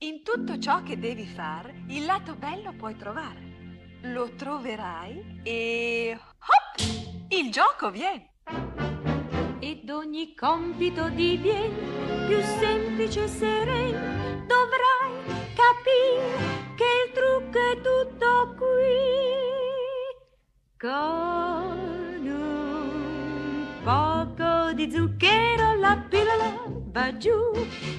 In tutto ciò che devi far, il lato bello puoi trovare. Lo troverai e... hop! Il gioco viene. Ed ogni compito diviene più semplice e sereno. Dovrai capire che il trucco è tutto qui. Con un poco di zucchero la pillola va giù,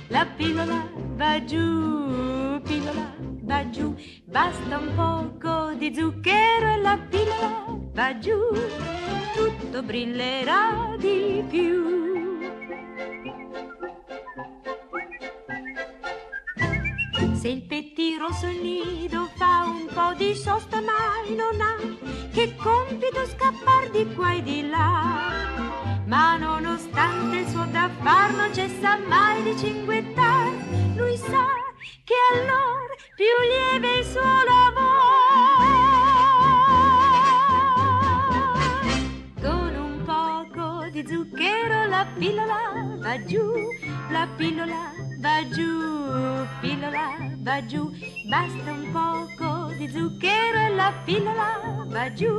la pillola va giù, pillola va giù, basta un poco di zucchero e la pillola va giù, tutto brillerà di più. Se il pettiro sul nido fa un po' di sosta mai non ha che compito scappar di qua e di là. Ma nonostante il suo da far non cessa mai di cinguettar, lui sa che allora più lieve il suo lavoro. Con un poco di zucchero la pillola va giù, la pillola va giù, pillola va giù, basta un poco di zucchero e la pillola va giù,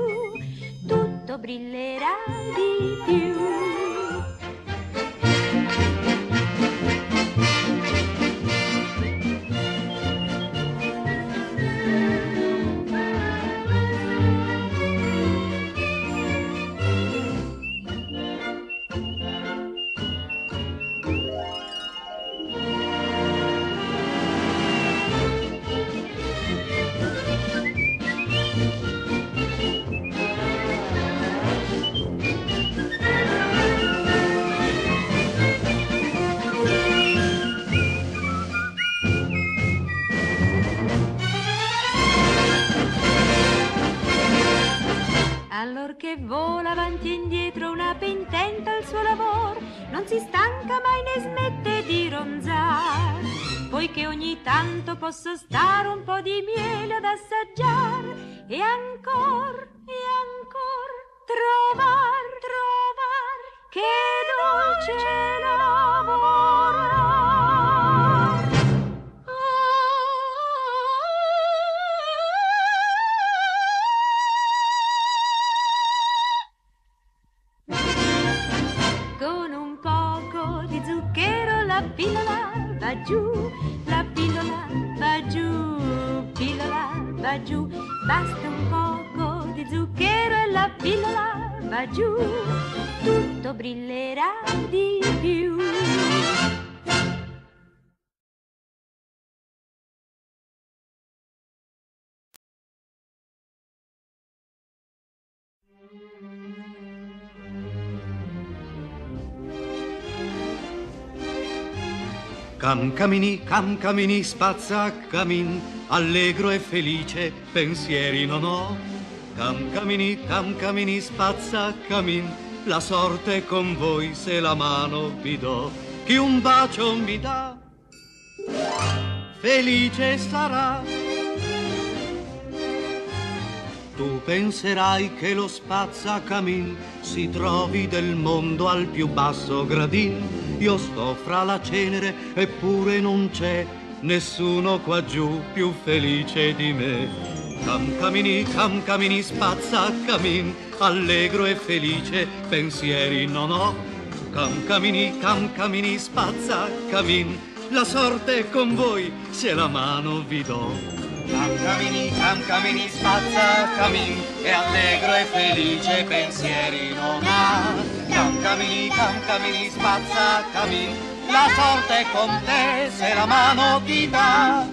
tutto brillerà di più. Allorché vola avanti e indietro una pententa al suo lavoro, non si stanca mai né smette di ronzare. Poiché ogni tanto posso stare un po' di miele ad assaggiare e ancora, e ancora trovar, trovar che dolce zucchero la pillola va giù, la pillola va giù, pillola va giù, basta un poco di zucchero e la pillola va giù, tutto brillerà di più. Cam camini, cam camini, spazza camin, allegro e felice, pensieri non ho. Cam camini, cam camini, spazza camin, la sorte è con voi se la mano vi do. Chi un bacio mi dà, felice sarà. Tu penserai che lo spazzacamin si trovi del mondo al più basso gradin. Io sto fra la cenere eppure non c'è nessuno qua giù più felice di me. Cam camini, cam camini, spazzacamin, allegro e felice, pensieri non ho. Cam camini, cam camini, spazzacamin, la sorte è con voi se la mano vi do. Cam camini, cam camini, spazza camin, e allegro e felice pensieri non ha. Cam camini, cam camini, spazza camin, la sorte è con te se la mano ti dà.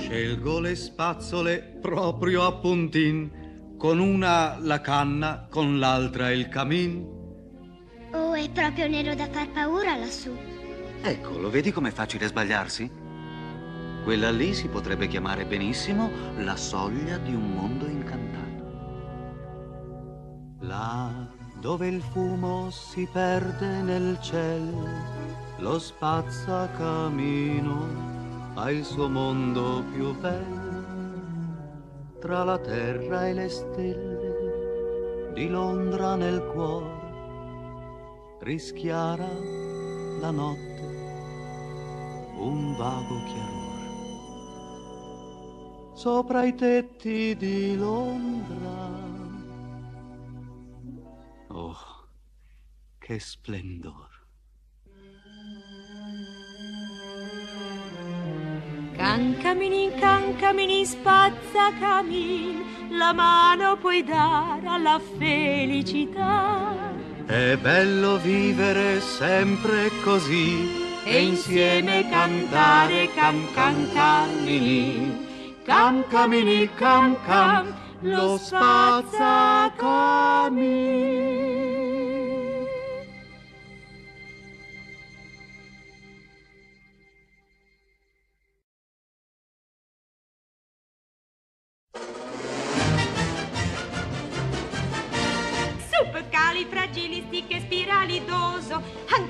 Scelgo le spazzole proprio a puntin, con una la canna, con l'altra il camin. È proprio nero da far paura lassù. Ecco, lo vedi com'è facile sbagliarsi? Quella lì si potrebbe chiamare benissimo la soglia di un mondo incantato. Là dove il fumo si perde nel cielo, lo spazzacamino ha il suo mondo più bello. Tra la terra e le stelle di Londra nel cuore rischiara la notte un vago chiarore. Sopra i tetti di Londra. Oh, che splendore. Cancamini, cancamini, spazza camin, la mano puoi dare alla felicità. È bello vivere sempre così e insieme cantare cam cam cammini. Cam cammini, cam cam, lo spazza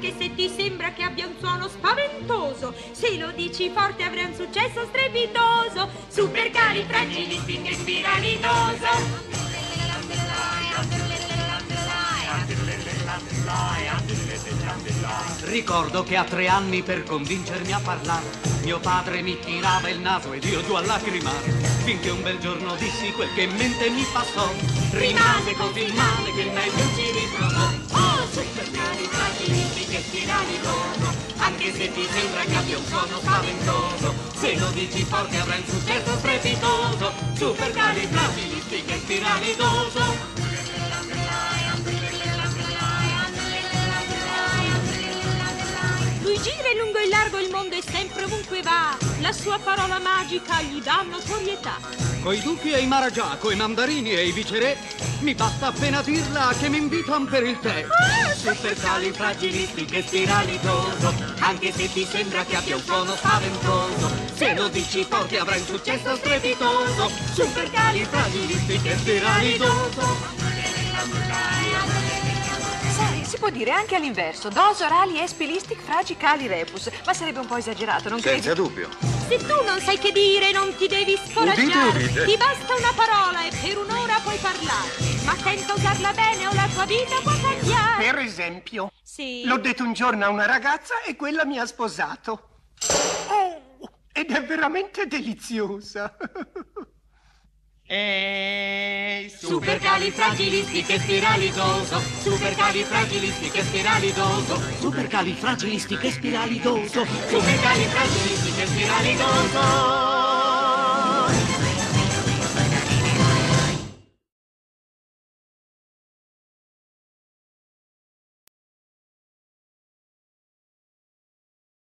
Anche se ti sembra che abbia un suono spaventoso. Se lo dici forte avrà un successo strepitoso. Supercalifragilistiche spiralidoso Ricordo che a tre anni per convincermi a parlare mio padre mi tirava il naso ed io giù a lacrimare. Finché un bel giorno dissi quel che in mente mi passò rimase così male che meglio ci ritrovò ti sembra che abbia un suono spaventoso. Se lo dici forte avrai un successo strepitoso. Supercalifragilistiche spiralidoso Lui gira in lungo e largo il mondo e sempre ovunque va. La sua parola magica gli dà notorietà Coi duchi e i maragià, coi mandarini e i viceré, mi basta appena dirla che mi invitan per il tè. Supercalifragilistiche spiralidoso, anche se ti sembra che abbia un suono spaventoso, se lo dici forte avrai un successo strepitoso. Supercalifragilistiche spiralidoso. Sai, si può dire anche all'inverso. Dos orali espilistic fragicali repus. Ma sarebbe un po' esagerato, non credi? Senza dubbio. Se tu non sai che dire non ti devi scoraggiare Udite, udite. Ti basta una parola e per un'ora puoi parlare Ma tenta usarla bene o la tua vita può cambiare Per esempio, Sì l'ho detto un giorno a una ragazza e quella mi ha sposato. Oh, ed è veramente deliziosa. E Supercalifragilistiche spiralidoso, supercalifragilistiche spiralidoso,